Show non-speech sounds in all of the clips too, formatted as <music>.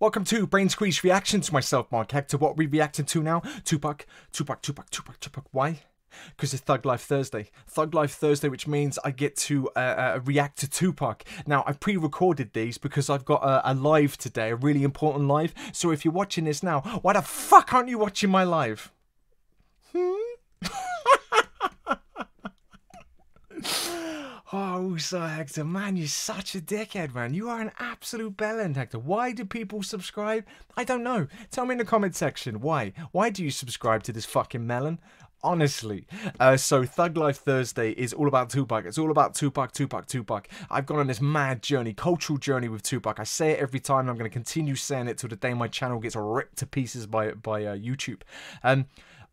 Welcome to Brain Squeeze Reactions. Myself, Mark Hector. What are we reacting to now? Tupac, Tupac, Tupac, Tupac, Tupac. Why? Because it's Thug Life Thursday. Thug Life Thursday, which means I get to uh, uh, react to Tupac. Now, I pre recorded these because I've got a, a live today, a really important live. So if you're watching this now, why the fuck aren't you watching my live? Hmm? <laughs> Oh, so Hector, man, you're such a dickhead, man. You are an absolute bellend, Hector. Why do people subscribe? I don't know. Tell me in the comment section. Why? Why do you subscribe to this fucking melon? Honestly. Uh, so, Thug Life Thursday is all about Tupac. It's all about Tupac, Tupac, Tupac. I've gone on this mad journey, cultural journey with Tupac. I say it every time, I'm going to continue saying it till the day my channel gets ripped to pieces by, by uh, YouTube. Um,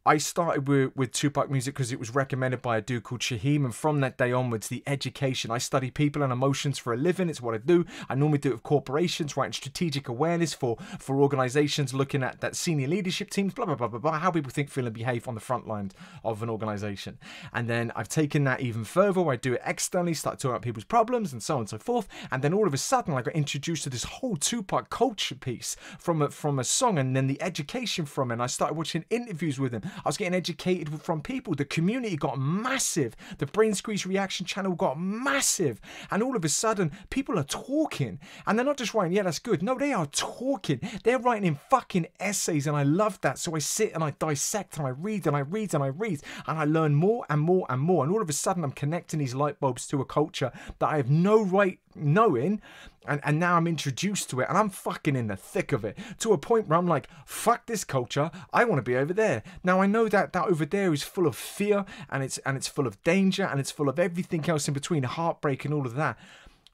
I started with, with Tupac music because it was recommended by a dude called Shaheem, and from that day onwards, the education. I study people and emotions for a living. It's what I do. I normally do it with corporations, writing strategic awareness for for organizations, looking at that senior leadership teams, blah blah blah blah blah, how people think, feel, and behave on the front line of an organization. And then I've taken that even further. Where I do it externally, start talking about people's problems and so on and so forth. And then all of a sudden, I got introduced to this whole Tupac culture piece from a from a song, and then the education from it. And I started watching interviews with him. I was getting educated from people. The community got massive. The Brain Squeeze reaction channel got massive. And all of a sudden, people are talking. And they're not just writing, yeah, that's good. No, they are talking. They're writing in fucking essays. And I love that. So I sit and I dissect and I read and I read and I read. And I learn more and more and more. And all of a sudden, I'm connecting these light bulbs to a culture that I have no right knowing and, and now I'm introduced to it and I'm fucking in the thick of it to a point where I'm like, fuck this culture. I want to be over there. Now I know that that over there is full of fear and it's and it's full of danger and it's full of everything else in between, heartbreak and all of that.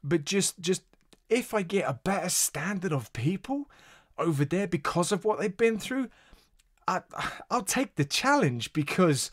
But just just if I get a better standard of people over there because of what they've been through, I I'll take the challenge because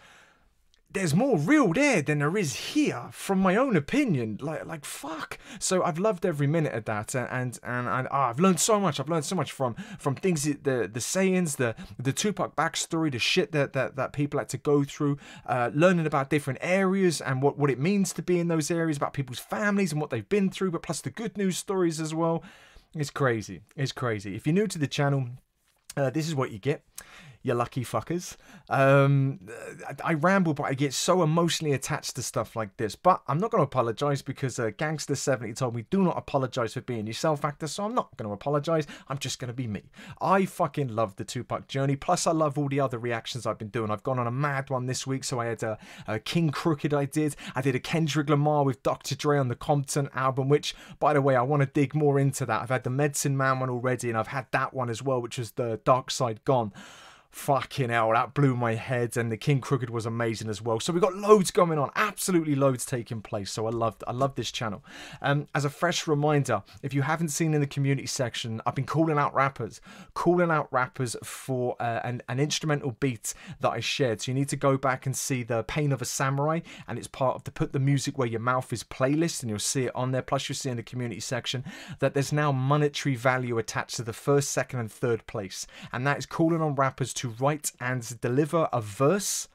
there's more real there than there is here from my own opinion. Like like fuck. So i've loved every minute of that and and, and oh, i've learned so much. I've learned so much from from things the the sayings the the tupac backstory the shit that that, that people had to go through uh, learning about different areas and what what it means to be in those areas about people's families and what they've been through but plus the good news stories as well. It's crazy. It's crazy. If you're new to the channel uh, this is what you get you lucky fuckers. Um, I, ramble, but I get so emotionally attached to stuff like this. But I'm not going to apologize because uh, Gangster70 told me do not apologize for being yourself, Hector. So I'm not going to apologize. I'm just going to be me. I fucking love the Tupac journey. Plus, I love all the other reactions I've been doing. I've gone on a mad one this week. So I had a, a King Crooked. I did. I did a Kendrick Lamar with Dr. Dre on the Compton album, which, by the way, I want to dig more into that. I've had the Medicine Man one already, and I've had that one as well, which was the Dark Side Gone fucking hell, that blew my head. And the King Crooked was amazing as well. So we got loads going on, absolutely loads taking place. So I loved, I love this channel. Um, as a fresh reminder, if you haven't seen in the community section, I've been calling out rappers, calling out rappers for uh, an, an instrumental beat that I shared. So you need to go back and see the Pain of a Samurai, and it's part of the Put the Music Where Your Mouth Is playlist, and you'll see it on there. Plus, you'll see in the community section that there's now monetary value attached to the first, second, and third place, and that is calling on rappers to write and deliver a verse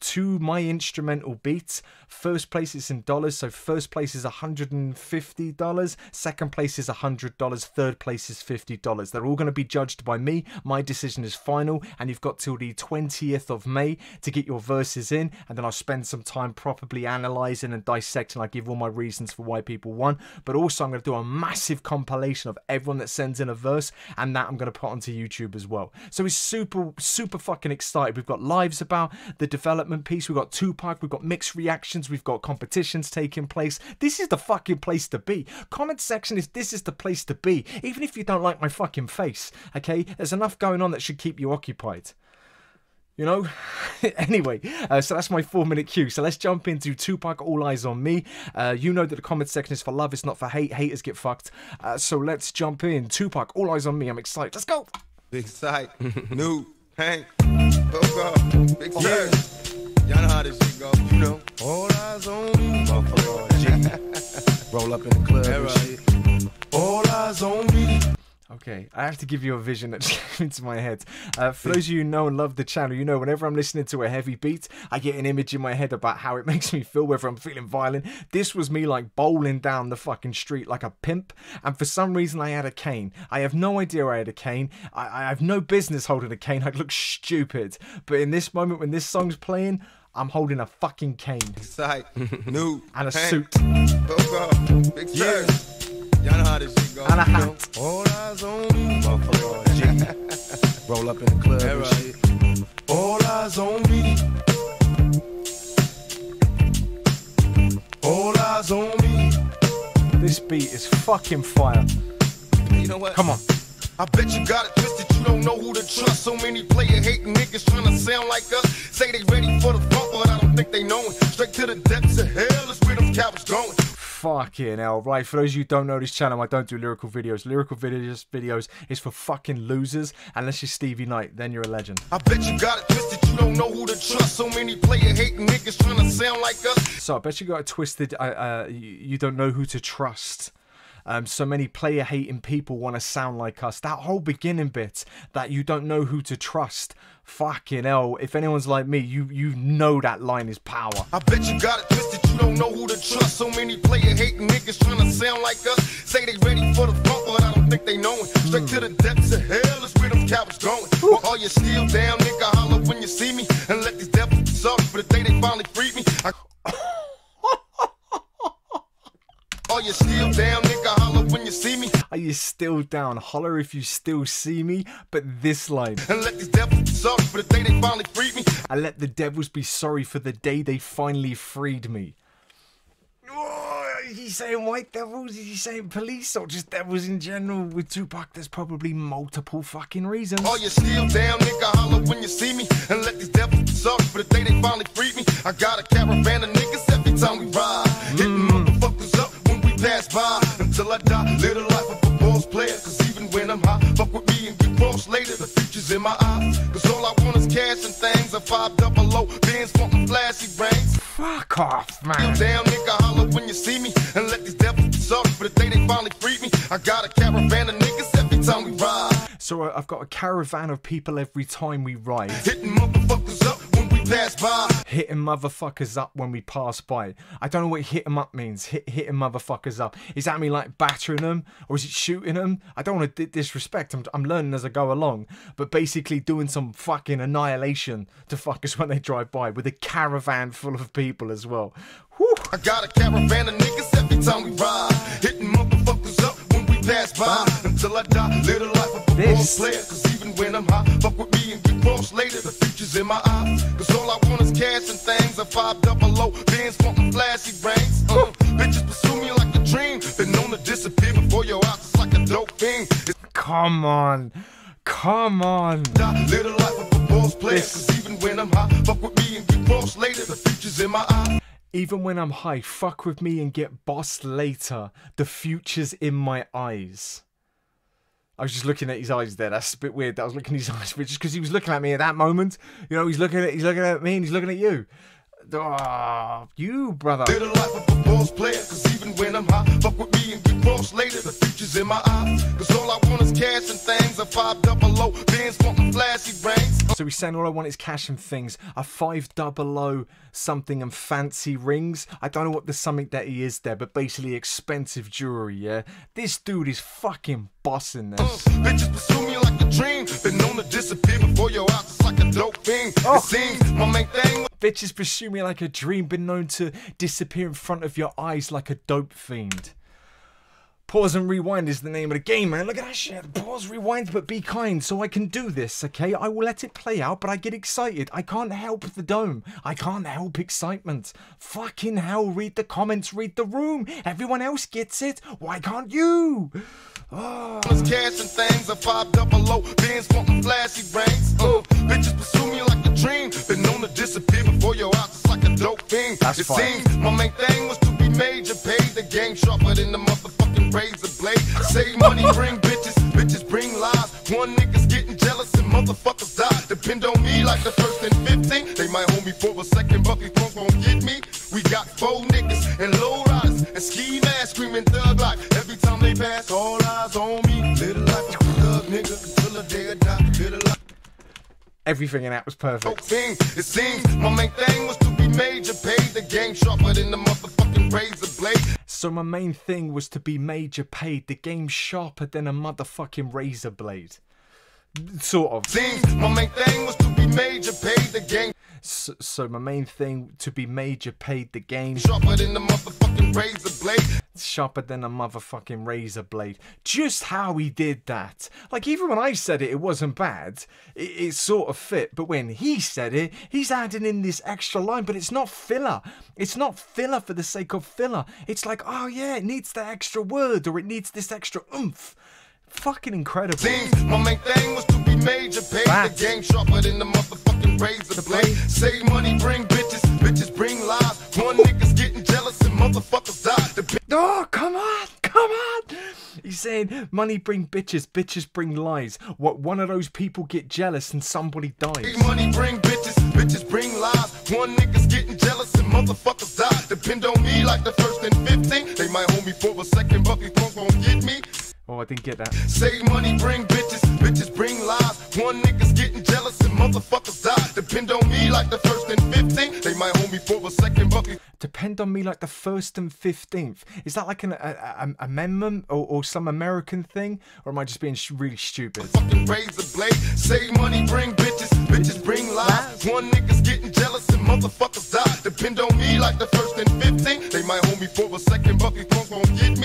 to my instrumental beat. First place is in dollars, so first place is $150, second place is $100, third place is $50. They're all going to be judged by me. My decision is final, and you've got till the 20th of May to get your verses in, and then I'll spend some time properly analysing and dissecting. I give all my reasons for why people won, but also I'm going to do a massive compilation of everyone that sends in a verse, and that I'm going to put onto YouTube as well. So it's super, super fucking excited. We've got lives about the development development piece. We've got Tupac, we've got mixed reactions, we've got competitions taking place. This is the fucking place to be. Comment section is this is the place to be. Even if you don't like my fucking face, okay? There's enough going on that should keep you occupied. You know? <laughs> anyway, uh, so that's my four minute cue. So let's jump into Tupac All Eyes on Me. Uh, you know that the comment section is for love, it's not for hate. Haters get fucked. Uh, so let's jump in. Tupac All Eyes on Me. I'm excited. Let's go. Big sight. <laughs> New. Hank. Big yeah. Y'all know how this shit go, you know. All eyes on me. Motherfucker, Roll up in the club and shit. All eyes on me. Okay, I have to give you a vision that <laughs> came into my head. Uh, for those of you who know and love the channel, you know whenever I'm listening to a heavy beat, I get an image in my head about how it <laughs> makes me feel, whether I'm feeling violent. This was me like bowling down the fucking street like a pimp, and for some reason I had a cane. I have no idea I had a cane. I, I have no business holding a cane. I'd look stupid. But in this moment when this song's playing, I'm holding a fucking cane Sight, <laughs> new, and a Hank, suit Big Yeah. Y'all know how this shit go. and a hat. All eyes on me. Motherfucker. Roll up in the club Yeah, and right. shit. All eyes on me. All eyes on me. This beat is fucking fire. You know what? Come on. I bet you got it twisted, you don't know who to trust. So many player hating niggas trying to sound like us. Say they ready for the funk, but I don't think they know it. Straight to the depths of hell is where them cowards going. Fucking hell. Right, for those of you who don't know this channel, I don't do lyrical videos. Lyrical videos videos is for fucking losers. Unless you're Stevie Knight, then you're a legend. I bet you got it twisted, you don't know who to trust. So many player hating niggas trying to sound like us. So I bet you got it twisted. Uh, uh, you, you don't know who to trust. Um, so many player hating people want to sound like us. That whole beginning bit that you don't know who to trust. Fucking hell. If anyone's like me, you you know that line is power. I bet you got it twisted, you don't know who to trust. So many player hating niggas trying to sound like us. Say they ready for the funk, but I don't think they know it. Straight to the depths of hell is where them cowards going. Well, all you still down, nigga, holler when you see me. Are you still down? Holler if you still see me. But this line. And <laughs> let these devils be sorry for the day they finally freed me. I let the devils be sorry for the day they finally freed me. Oh, is he saying white devils? Is he saying police or just devils in general? With Tupac, there's probably multiple fucking reasons. All you still down, nigga, holler when you see me. And let these devils be sorry for the day they finally freed me. I got a caravan of niggas every time we ride. Hitting mm. motherfuckers up when we pass by. Until I die, live the life of a boss player. Cause even when I'm high, fuck with me and get cross later. The future's in my eyes. Cause all I want is cash and things. A five double low, bands wanting flashy rings. Fuck off, man. down, nigga, holler when you see me. And let these devils be sorry for the day they finally freed me. I got a caravan of niggas So uh, I've got a caravan of people every time we ride. Hitting motherfuckers up when we pass by. hitting motherfuckers up when we pass by. I don't know what hit 'em up means. Hit, hitting motherfuckers up. Is that me like battering them or is it shooting them? I don't want to disrespect. I'm, I'm learning as I go along, but basically doing some fucking annihilation to fuckers <laughs> when they drive by with a caravan full of people as well. Whew. I got a caravan of niggas every time we ride. Hitting motherfuckers up when we pass by. Until I die, live the life of a This- player. Cause even when I'm high, fuck with me and get later. The future's in my eyes. Cause all I want is cash and things. A five double low, bands wanting flashy rings. Uh, bitches pursue me like a dream. Been known to disappear before your eyes. It's like a dope thing. It's Come on. Come on. the life of a boss player. This- Cause even when I'm high, fuck with me and get cross later. The future's in my eyes. Even when I'm high, fuck with me and get bossed later. The future's in my eyes. I was just looking at his eyes there. That's a bit weird. That I was looking at his <laughs> eyes, but just because he was looking at me at that moment, you know, he's looking at he's looking at me and he's looking at you. Ah, you brother. Live the life of a boss player, cause even when I'm high, fuck with me and get cross later. The future's in my eyes, cause all I want is cash and things. A five double low, bands wanting flashy rings. So he's saying all I want is cash and things. A five double O something and fancy rings. I don't know what the something that he is there, but basically expensive jewelry. Yeah, this dude is fucking bossing this. Bitches pursue me like a dream. Been known to disappear before your eyes, it's like a dope thing. Oh. It seems my main thing Bitches pursue me like a dream, been known to disappear in front of your eyes like a dope fiend. Pause and rewind is the name of the game, man. Look at that shit. Pause, rewind, but be kind so I can do this, okay? I will let it play out, but I get excited. I can't help the dome. I can't help excitement. Fucking hell, read the comments, read the room. Everyone else gets it. Why can't you? is cash and things. A five double low, bands wanting flashy rings. Uh, bitches pursue me like a dream. Been known to disappear before your eyes, it's like a dope thing. That's it fire. seems my main thing was to be major, pay the game sharper than the motherfucking razor blade. Save money, bring bitches, bitches bring lies. One nigga's getting jealous and motherfuckers die. Depend on me like the first and 15. They might hold me for a second, but these punks won't get me. We got four niggas and low riders and ski masks screaming thug life. Every time they pass, all eyes on me. Little life day I Everything in that was perfect. It seems my main thing was to be major, paid the game sharper than the motherfucking razor blade. So my main thing was to be major paid, the game sharper than a motherfucking razor blade. Sort of. Seems my main thing was to be major, paid the game So, so my main thing to be major paid the game sharper than the motherfucking razor blade. sharper than a motherfucking razor blade. Just how he did that. Like even when I said it, it wasn't bad. It, it sort of fit. But when he said it, he's adding in this extra line. But it's not filler. It's not filler for the sake of filler. It's like, oh yeah, it needs that extra word or it needs this extra oomph. Fucking incredible. My main thing was to be major, Fact. the game sharper than the motherfucking razor blade. Save money, bring bitches, bitches bring lies. One niggas getting jealous and motherfuckers die. Oh, come on, come on. He's saying money bring bitches, bitches bring lies. What one of those people get jealous and somebody dies. Money bring bitches, bitches bring lies. One niggas getting jealous and motherfuckers die. Depend on me like the first and 15. They might hold me for a second, but these punks won't get me. Oh, I didn't get that. Save money, bring bitches, bitches bring lies. One niggas getting jealous and motherfuckers die. Depend on me like the first and 15. They might hold me for a second, but Depend on me like the first and fifteenth. Is that like an a, a, amendment or, or some American thing, or am I just being sh- really stupid? fucking razor blade. Save money, bring bitches, bitches bring lies. One niggas getting jealous and motherfuckers die. Depend on me like the first and 15. They might hold me for a second, but these punks won't get me.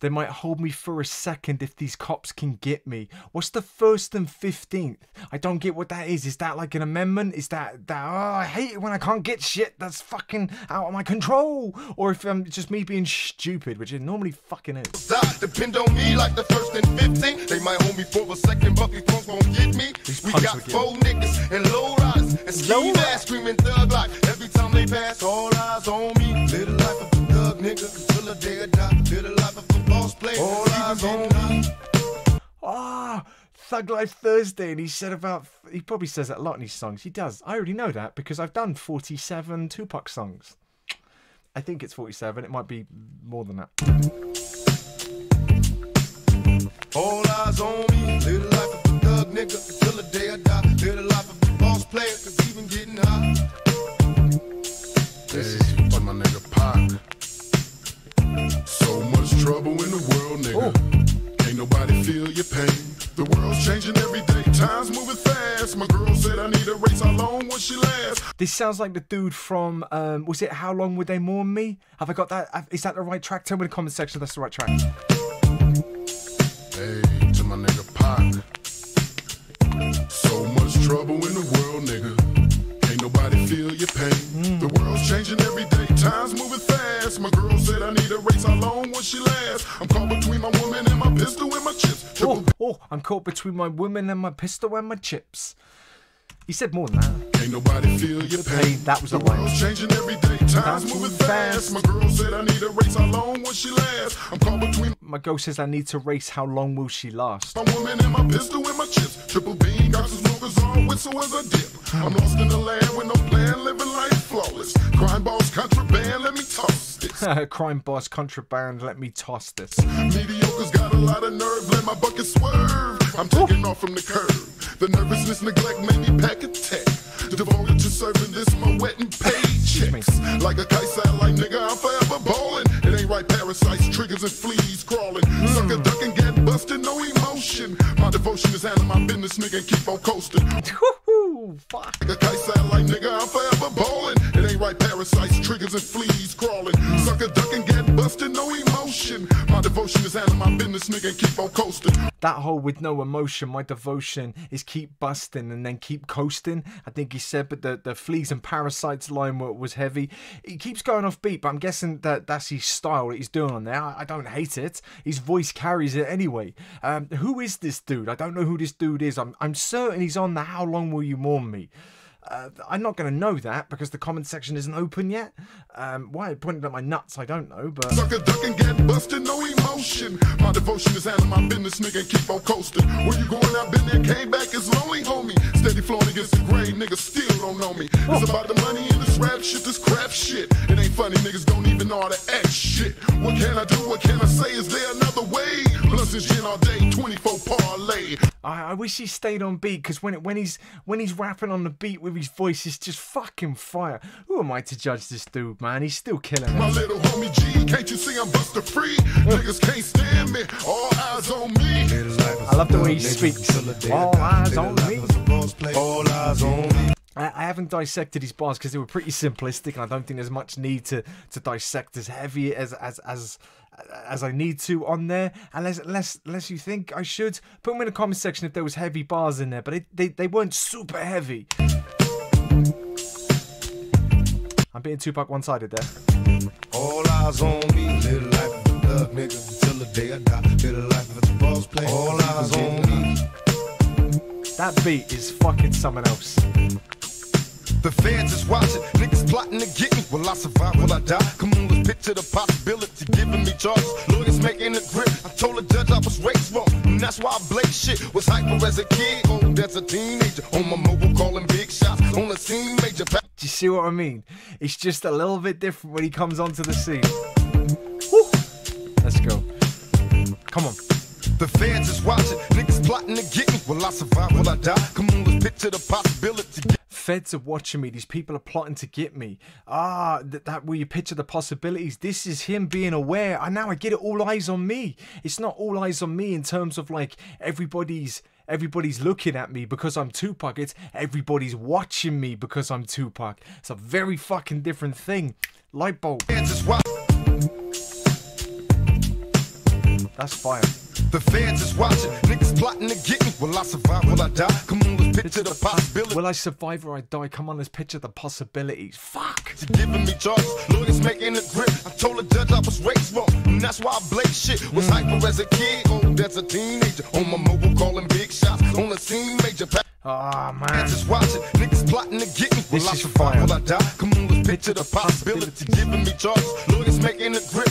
They might hold me for a second if these cops can get me. What's the first and fifteenth? I don't get what that is. Is that like an amendment? Is that that? Oh, I hate it when I can't get shit that's fucking out of my control. Or if um, it's just me being stupid, which it normally fucking is. Depend on me like the first and 15. They might hold me for a second, but these punks won't get me. We got four niggas and low riders and ski masks screaming thug life. Every time they pass, all eyes on me. Live the life of thug nigga until the day I die. Live the life of a boss player. All eyes on. Ah, Thug Life Thursday, and he said about. He probably says that a lot in his songs. He does. I already know that because I've done 47 Tupac songs. I think it's 47. It might be more than that. All eyes on me. Live the life of a thug nigga until the day I die. Live the life of a boss player, cause even getting high. Hey, to my nigga Pac. Trouble in the world, nigga. Can't nobody feel your pain. The world's changing every day, time's moving fast. My girl said I need a race, how long will she last? This sounds like the dude from. Um, was it How Long Would They Mourn Me? Have I got that? Is that the right track? Tell me in the comment section if that's the right track. Hey, to my nigga Pac. So much trouble in the world, nigga. Can't nobody feel your pain. The world's changing every day, time's moving fast. My girl she last? I'm caught between my woman and my pistol and my chips. Oh, oh, I'm caught between my woman and my pistol and my chips. He said more than that. Ain't nobody feel your pain. that was the a line. changing every day. Time's moving fast. My girl said I need a race. How long will she last? I'm caught between My girl says I need to race. How long will she last? my woman and my pistol and my chips. Triple beam, got some smokers on, whistle as I dip. I'm lost in the land with no plan, living life flawless. Crime boss contraband, let me toss this. <laughs> Crime boss contraband. Let me toss this. Mediocre's got a lot of nerve, let my bucket swerve. I'm taking off from the curb. The nervousness, neglect made me pack a tech. Devoted to serving this, my wet and paychecks. Like a kite satellite, nigga, I'm forever ballin'. It ain't right, parasites, triggers, and fleas crawling. Sucker hmm. duck and get busted, no emotion. My devotion is handling my business, nigga, and keep on coasting. Woohoo! Fuck. Like a kite satellite, nigga, I'm forever ballin'. It ain't right, parasites, triggers, and fleas crawling. Sucker duck and get busted, no emotion. My devotion is handling my business, nigga, and keep on coasting. That whole with no emotion, my devotion is keep busting and then keep coasting. I think he said, but the, the fleas and parasites line wa- was heavy. He keeps going off beat, but I'm guessing that that's his style that he's doing on there. I, I don't hate it. His voice carries it anyway. Um, who is this dude? I don't know who this dude is. I'm, I'm certain he's on the How Long Will You Mourn Me? Uh, I'm not going to know that because the comment section isn't open yet. Um, why I pointed at my nuts, I don't know, but Sucker duck and get busted, no emotion. My devotion is handling my business, nigga, keep on coasting. Where you going? I've been there, came back, it's lonely, homie. Steady flowing against the grain, niggas still don't know me. It's about the money and this rap shit, this crap shit. It ain't funny, niggas don't even know how to act shit. What can I do? What can I say? Is there another way? Plus this gin all day, 24 parlay. I, I wish he stayed on beat because when it, when he's when he's rapping on the beat with his voice, it's just fucking fire. Who am I to judge this dude, man? He's still killing My little homie G, can't you see I'm buster free? Niggas can't stand me, all eyes on me. I love the way he speaks. All eyes on me. All eyes on me. I, haven't dissected his bars because they were pretty simplistic, and I don't think there's much need to to dissect as heavy as as as as I need to on there. Unless unless unless you think I should, put them in the comment section if there was heavy bars in there, but it, they they weren't super heavy. I'm being Tupac one-sided there. All eyes on me. Live the life of nigga until the day I die. Live the life of a boss play. All eyes on me. That beat is fucking someone else. The fans is watching, niggas plotting to get me. Will I survive? Will I die? Come on, let's picture the possibility. Giving me charges, lawyers making a grip. I told the judge I was raised wrong, and that's why I blaze shit. Was hyper as a kid, old as a teenager. On my mobile, calling big shots. On the scene, major. Do you see what I mean? It's just a little bit different when he comes onto the scene. Woo. Let's go. Come on. The fans is watching, niggas plotting to get me. Will I survive? Will I die? Come on, let's picture the possibility. Feds are watching me. These people are plotting to get me. Ah, th- that where you picture the possibilities. This is him being aware. And now I get it. All eyes on me. It's not all eyes on me in terms of like everybody's everybody's looking at me because I'm Tupac. It's everybody's watching me because I'm Tupac. It's a very fucking different thing. Light bulb. Fans is watching. That's fire. The fans is watching, niggas plotting to get me. Will I survive? Will I die? Come on, let's picture the possibility. Will I survive or I die? Come on, let's picture the possibilities. Fuck. Giving me charges, lawyers making a grip. I told the judge I was raised wrong, and that's why I blaze shit. Was hyper as a kid, old as a teenager. On my mobile, calling big shots. On the scene, major. Ah man. Fans is watching, niggas plotting to get me. Will This I survive? fire. Will I die? Come on, let's picture the possibility. Giving me charges, lawyers making a grip.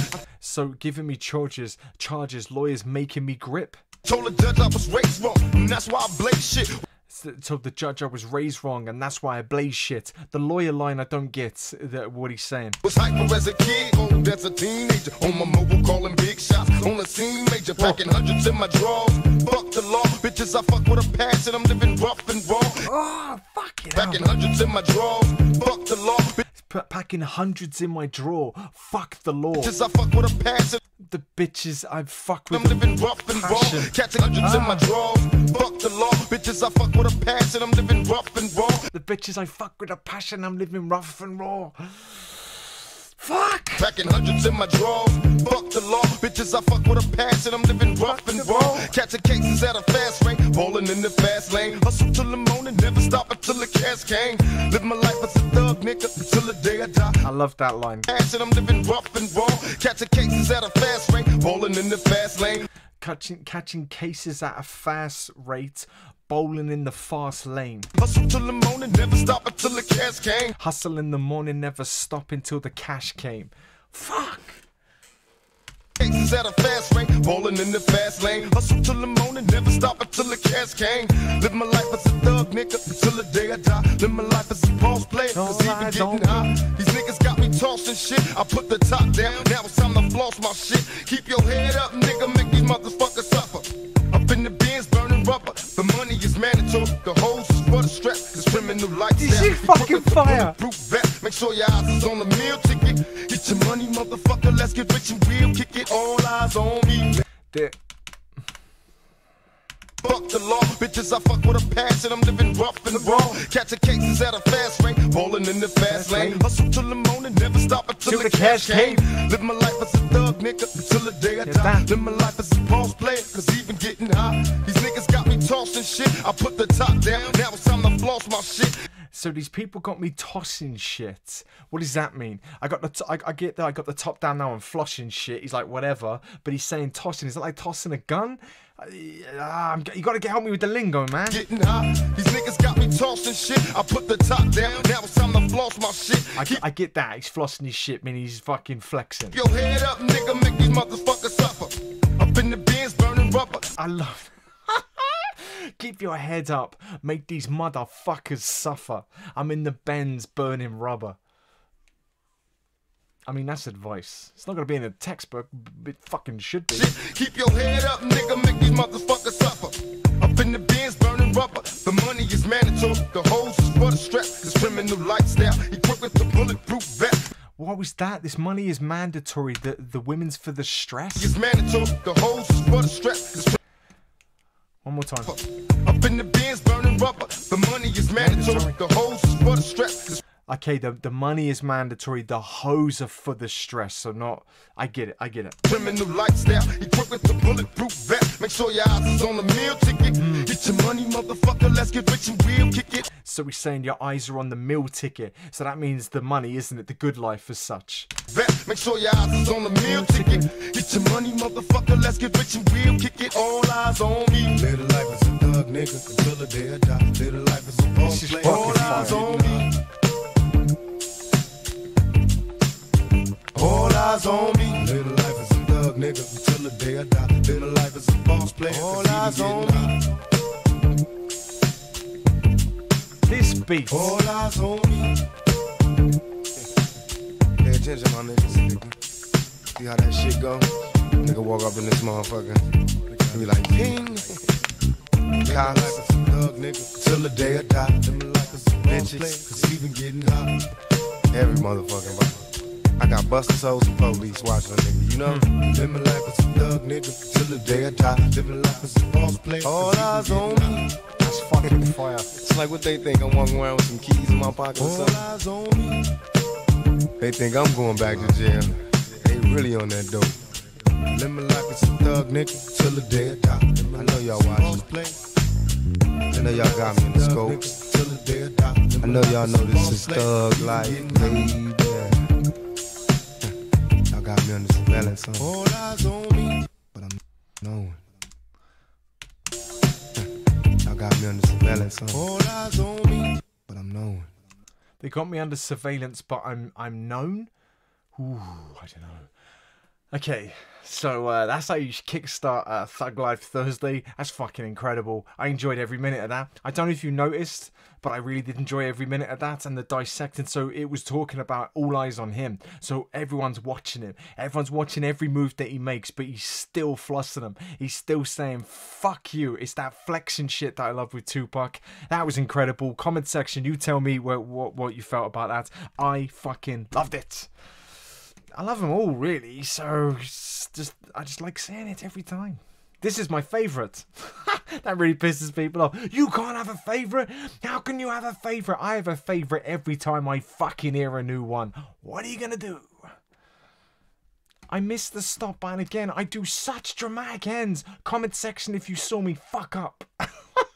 So giving me charges, charges, lawyers making me grip. told the judge I was raised wrong, and that's why I blaze shit. So so the judge I was raised wrong, and that's why I blaze shit. The lawyer line I don't get the, what he's saying. Was hyper as a kid, old as a teenager. On my mobile, calling big shots. On the scene, major, packing hundreds in my drawers. Fuck the law, bitches, I fuck with a passion. I'm living rough and raw. Oh fucking Packing hell. hundreds in my drawers. Fuck the law, packing hundreds in my ah. drawer. Fuck the law. bitches, I fuck with a passion. The bitches I fuck with. I'm living rough and raw. Catching hundreds in my drawers. Fuck the law, bitches, I fuck with a passion. I'm living rough and raw. The bitches I fuck with a passion. I'm living rough and raw. Fuck. Packing hundreds in my drawers. Fuck the law, bitches. I fuck with a passion. I'm living rough and raw. Catching cases at a fast rate, rolling in the fast lane. Hustle till the morning, never stop until the cash came. Live my life as a thug, nigga, until the day I die. I love that line. I'm living rough and raw. Catching cases at a fast rate, rolling in the fast lane. Catching catching cases at a fast rate, bowling in the fast lane. Hustle till the morning, never stop until the cash came. Hustle in the morning, never stop until the cash came. Fuck. Cases at a fast rate, rolling in the fast lane. Hustle till the morning, never stop until the cash came. Live my life as a thug, nigga, until the day I die. Live my life as a boss player, cause All even getting high. These niggas got me tossing shit. I put the top down, now it's time to floss my shit. Keep your head up, nigga, make these motherfuckers suffer. Up in the Benz, burning rubber. The money is mandatory, the hoes is for the strap. This criminal lifestyle. Is fucking fire. Make sure your eyes is on the with a passion. I'm living rough and raw. Catching cases at a fast rate, rolling in the fast lane. Hustle till the morning, never stop until Till the the cash came. Live my life as a thug, nigga, until the day I die. Live my life as a boss player, cause even getting high. These niggas got me tossing shit. I put the top down, now it's time to floss my shit. So these people got me tossing shit. What does that mean? I got the t- I, I get that I got the top down now and flushing shit. He's like whatever, but he's saying tossing. Is that like tossing a gun? Uh, I'm, you got to get help me with the lingo, man. getting high. These niggas got me tossing shit. I put the top down. Now it's time to floss my shit. I, I get that. He's flossing his shit, meaning he's fucking flexing. your head up, nigga. Make these motherfuckers suffer. rubber. I love. Keep your head up. Make these motherfuckers suffer. I'm in the Benz burning rubber. I mean, that's advice. It's not to be in a textbook, but it fucking should be. Keep your head up, nigga, make these motherfuckers suffer. Up in the Benz, burning rubber. The money is mandatory. The hoes is for the strap. This criminal lifestyle, equipped with the bulletproof vest. What was that? This money is mandatory. The the women's for the stress. It's mandatory. The hoes is for the strap. One more time. Up in the Benz, burning rubber. The money is mandatory. The hoes is for the. This Okay, the the money is mandatory. The hoes are for the stress. So not. I get it. I get it. criminal lifestyle, equipped with the bulletproof vest. Make sure your eyes is on the meal ticket. Mm. Get your money, motherfucker. Let's get rich and real. Kick it. So he's saying your eyes are on the meal ticket. So that means the money, isn't it? The good life as such. Vest. Make sure your eyes is on the meal ticket. Get your money, motherfucker. Let's get rich and real. Kick it. All eyes on me. Live the life as a thug nigga until the day I die. Live the life as a boss is All eyes on me. All eyes on me. Live the life as a thug nigga until the day I die. Live the life as a boss player. All eyes on me. This beat. All eyes on me. Attention, my niggas. See how that shit go? Nigga walk up in this motherfucker. He be like, ping. Cops. Thug nigga. Till the day I die. Live the life a boss player. Cause he been getting hot. Every motherfucking body. I got busted souls and police watching a nigga, you know? Hmm. Live my life as a thug nigga till the day I die. Live my life as a boss player. All eyes on me. That's fucking fire. It's like what they think. I'm walking around with some keys in my pocket or something. On. They think I'm going back to jail. They really on that dope. Live my life as a thug nigga till the day I die. I know y'all watching. I know y'all got me in the scope. I know y'all know this is thug life, baby. Y'all got me under surveillance, huh? All eyes on me. but I'm knowing. Y'all got me under surveillance, huh? All eyes on me. but I'm knowing. They got me under surveillance, but I'm I'm known. Ooh, I don't know. Okay, so uh, that's how you kickstart uh, Thug Life Thursday. That's fucking incredible. I enjoyed every minute of that. I don't know if you noticed, but I really did enjoy every minute of that and the dissecting. So it was talking about all eyes on him. So everyone's watching him. Everyone's watching every move that he makes, but he's still flossing them. He's still saying "fuck you." It's that flexing shit that I love with Tupac. That was incredible. Comment section, you tell me what what, what you felt about that. I fucking loved it. I love them all, really. So just I just like saying it every time. This is my favourite. <laughs> that really pisses people off. You can't have a favourite. How can you have a favourite? I have a favourite every time I fucking hear a new one. What are you gonna do? I missed the stop button again. I do such dramatic ends. Comment section if you saw me fuck up. <laughs>